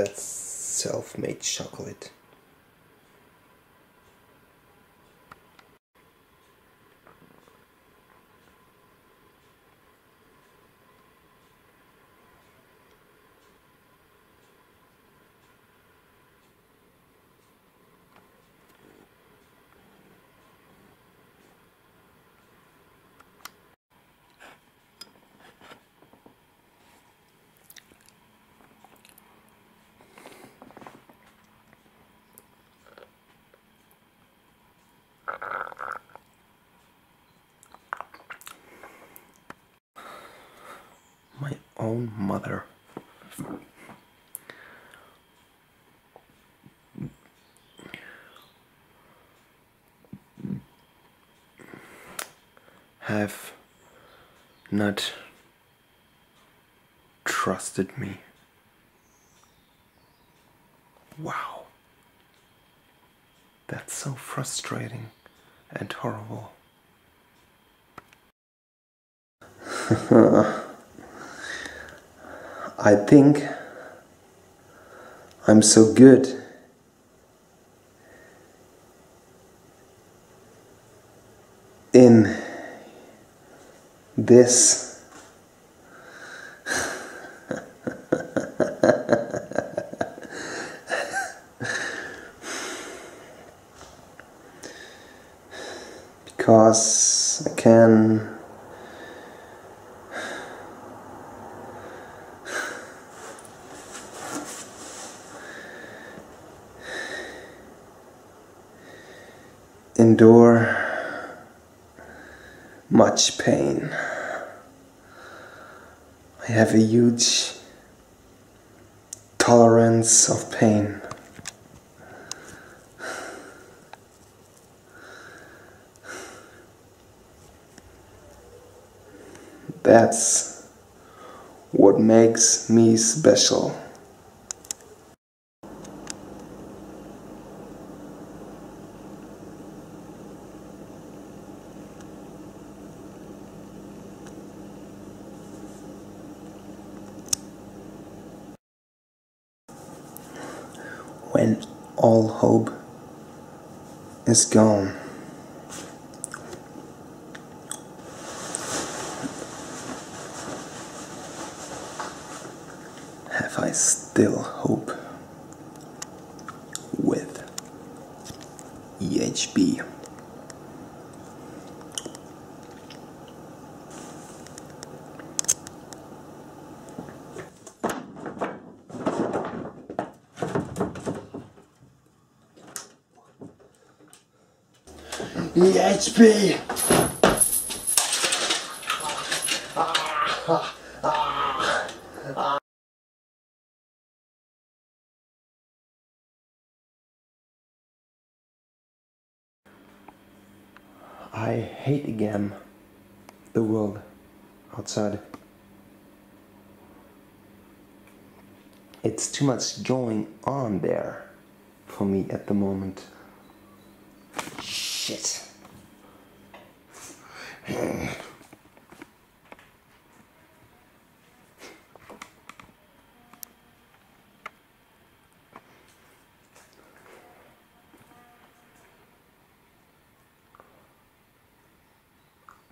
That's self-made chocolate. My own mother. Have not trusted me. Wow. That's so frustrating and horrible. I think I'm so good. In this. because I can endure much pain. I have a huge tolerance of pain. That's what makes me special. When all hope is gone. Have I still hope with EHB? I hate again the world outside. It's too much going on there for me at the moment. Shit.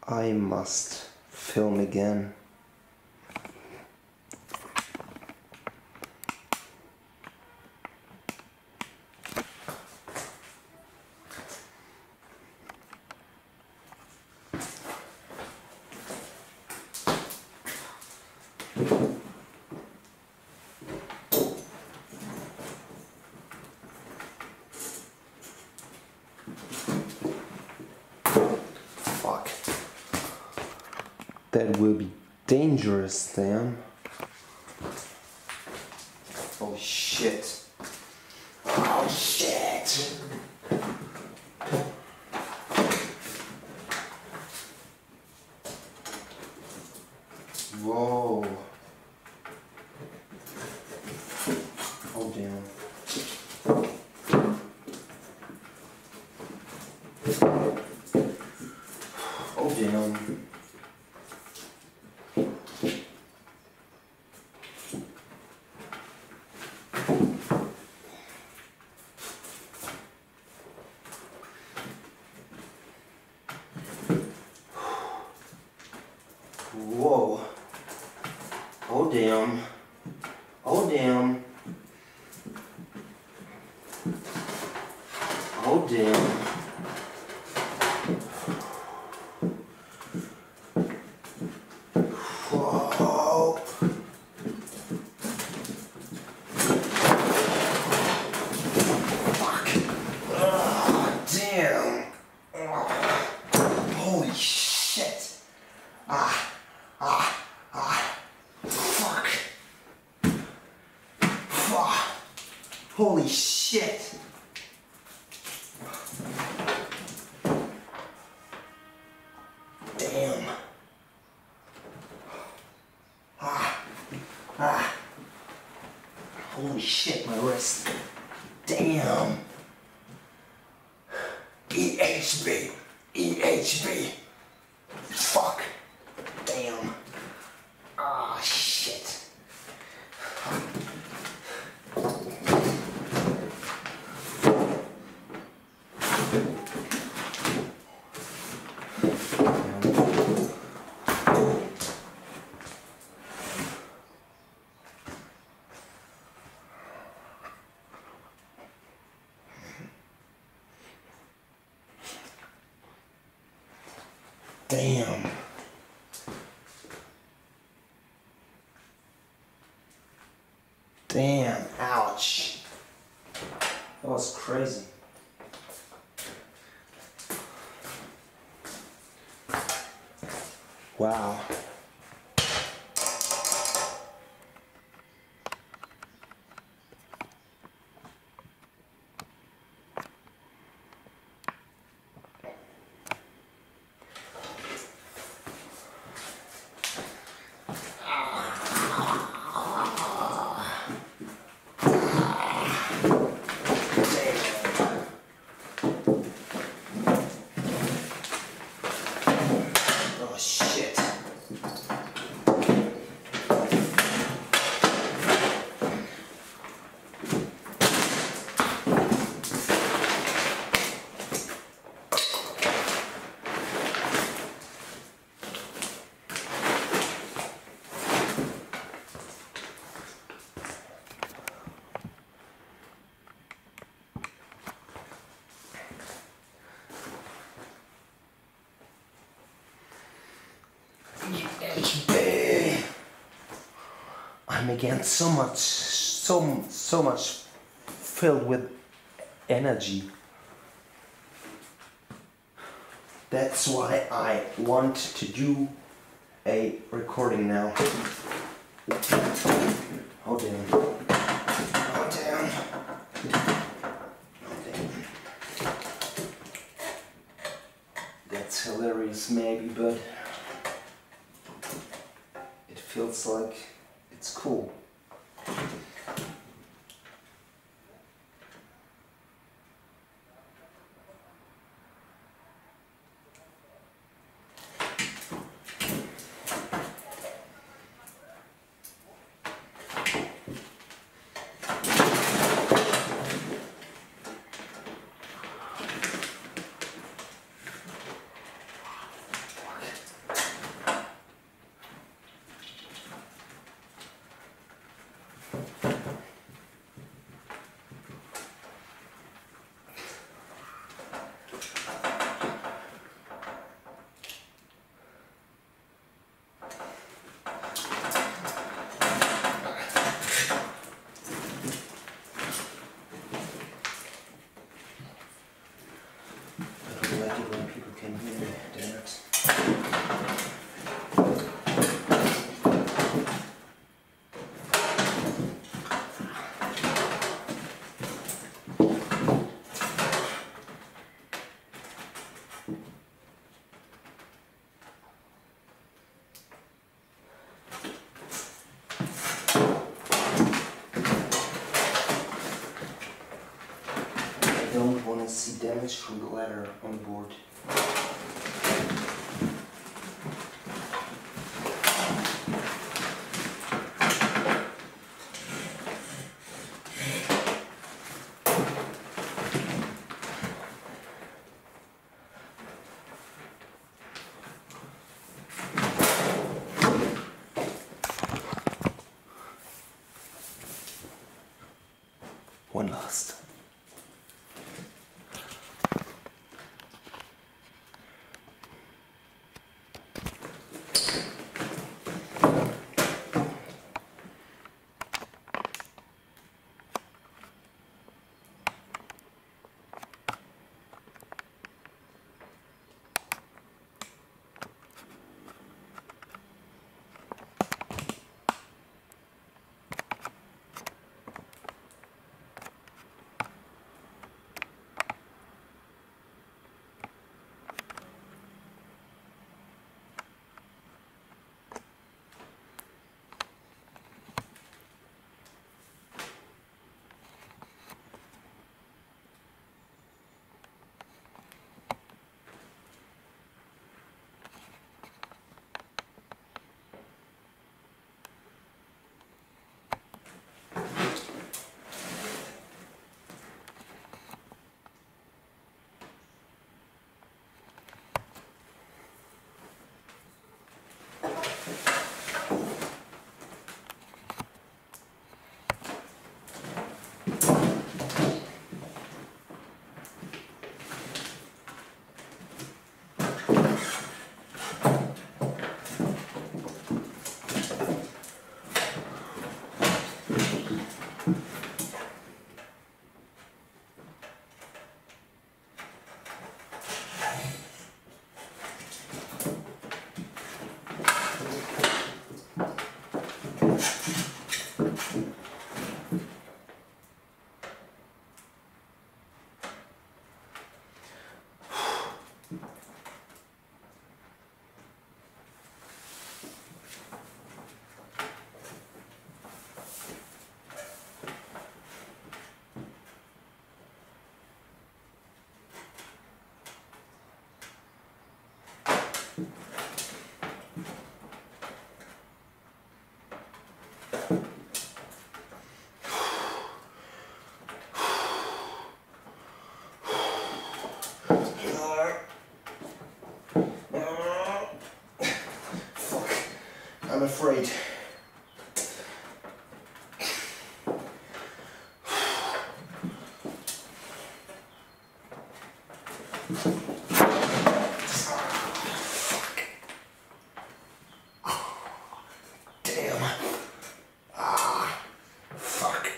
I must film again. That will be dangerous then. Oh shit. Oh shit. Whoa. Oh damn. Oh damn. Oh damn. Oh damn. Oh damn. Whoa. Fuck. Oh, damn. Holy shit. Ah. Ah. Ah. Fuck. Fuck. Holy shit. Damn. Ah. Ah. Holy shit, my wrist. Damn. EHB. EHB. Fuck. Damn. Ah, shit. Damn. Damn, ouch. That was crazy. Wow. Oh shit. HB. I'm again so much, so so much filled with energy. That's why I want to do a recording now. Oh damn. Oh damn. That's hilarious maybe, but it feels like it's cool. I don't like it when people can hear me, damn it. I don't want to see damage from the ladder on board. I'm afraid. Damn. Ah. Fuck.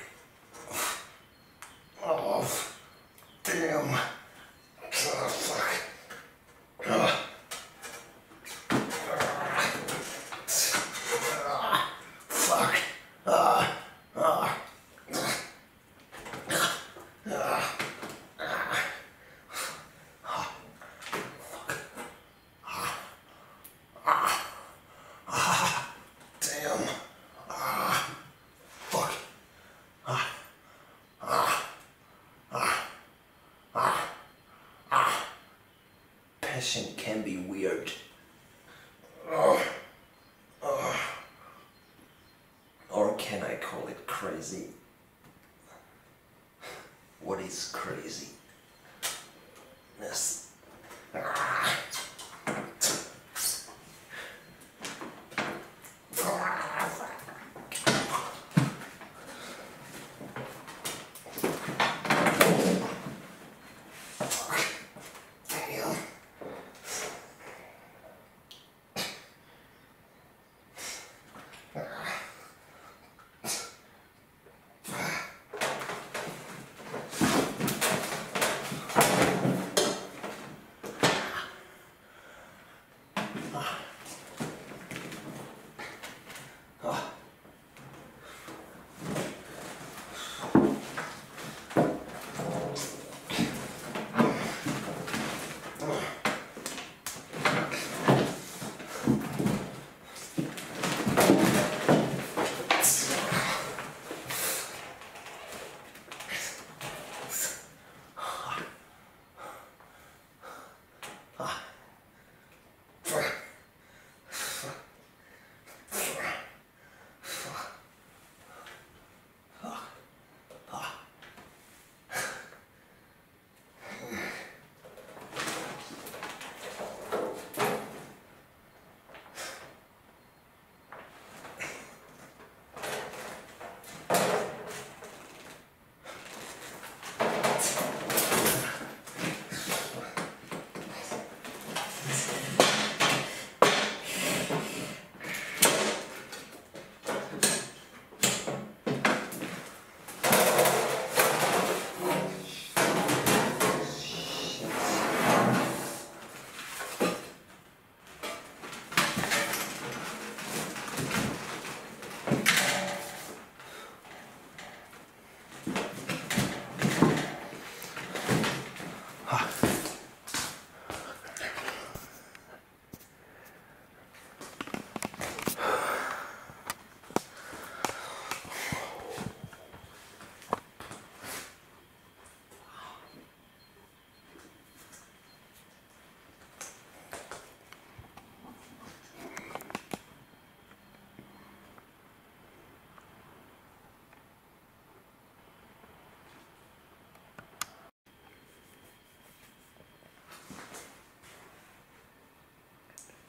Oh. Damn. Oh, fuck. Ah. Fuck. Ah. Ah. Damn. Ah. Fuck. Ah. Ah. Ah. Ah. Ah. Passion can be weird.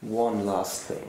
One last thing.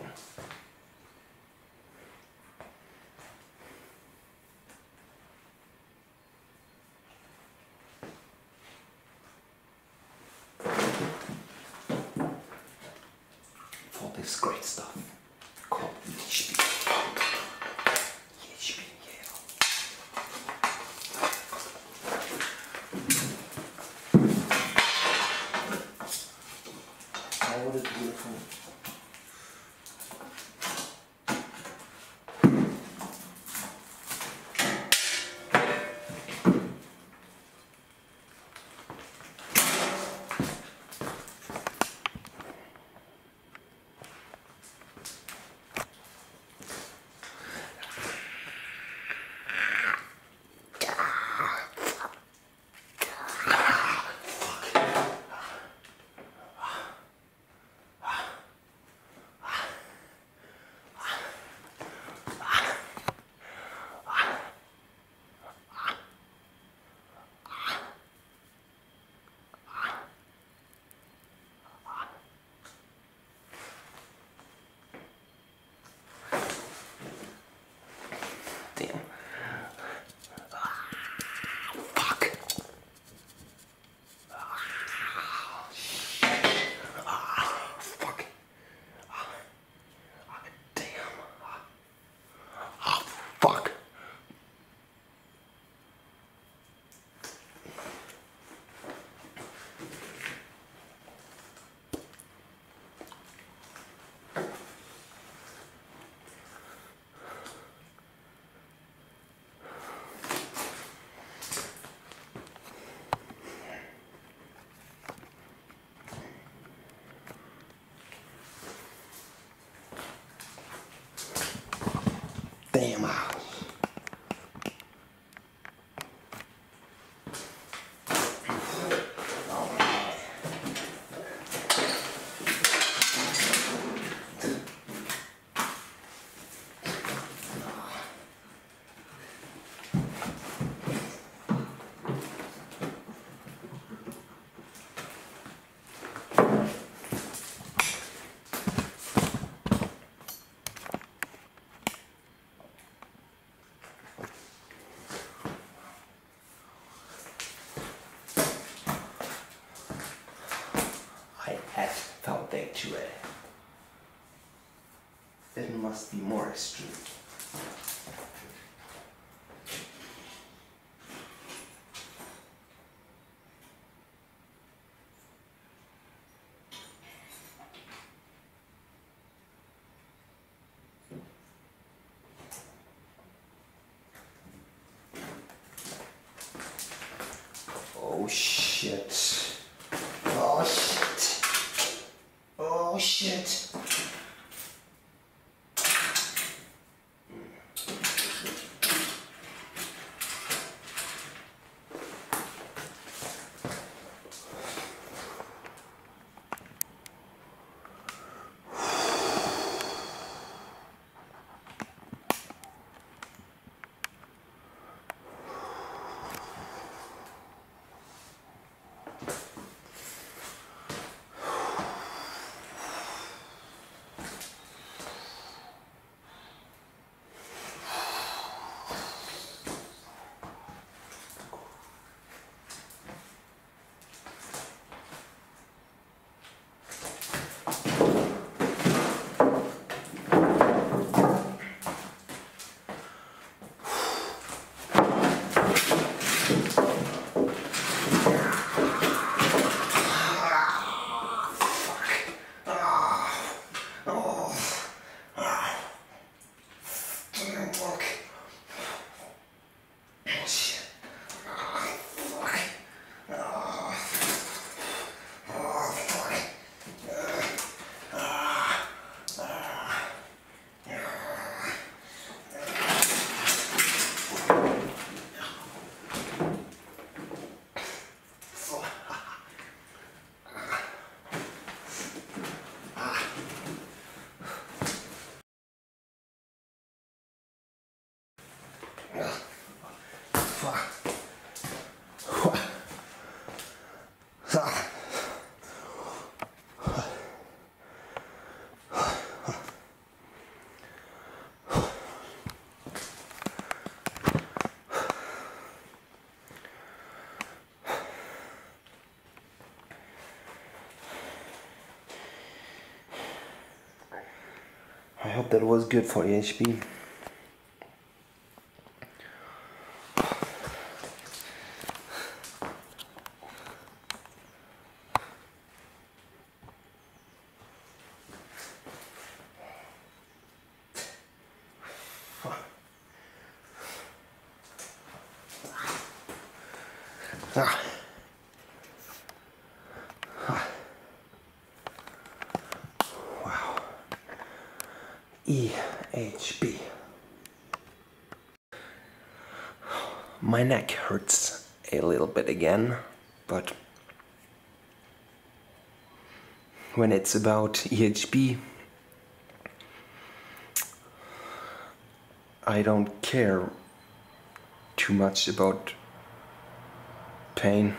To it. It must be more extreme. Oh shit. Oh shit. Oh shit. I hope that was good for HP. Ah. Ah. Wow. EHB. My neck hurts a little bit again, but when it's about EHB, I don't care too much about pain.